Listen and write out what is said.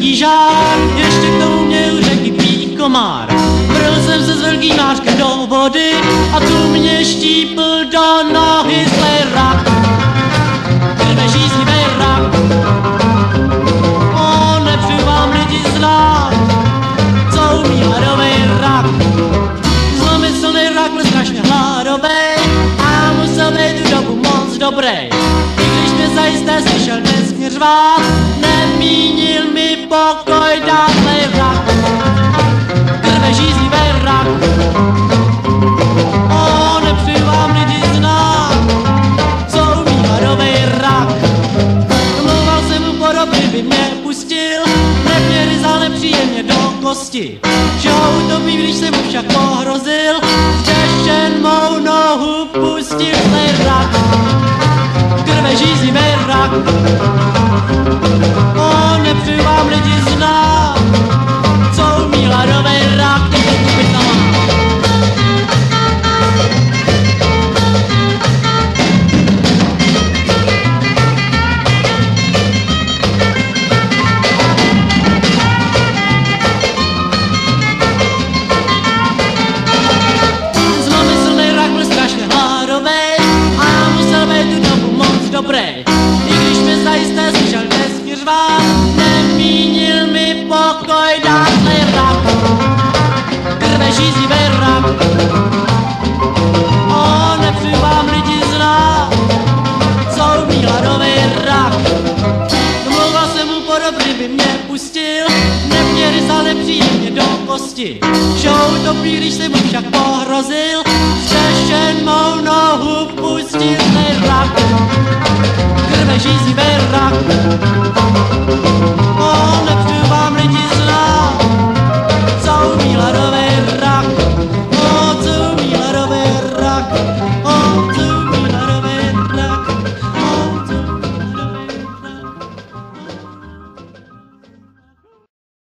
žár, ještě k tomu měl řeky pít komár. Vrl jsem se s velkým mářkem do vody a tu mě štípl do nohy zlej rak. Krve žíznivý rak. On nepřeju vám lidi znát, co umí hladový rak. Zlomyslný rak byl strašně hladový a musel být tu dobu moc dobrý. I když mě zajisté slyšel nesmír řvát, Že ho utopí, když jsem mu však pohrozil, vřešen mou nohu pustil zlej rak. Krve žíznivý rak. pustil, neměli za nepříjemně do kosti. Žou to když jsem mu však pohrozil, střešen mou nohu pustil berak. Krve žízí berak. O, nepřu vám lidi co umí ladový rak. O, co umí ladový rak. O, co umí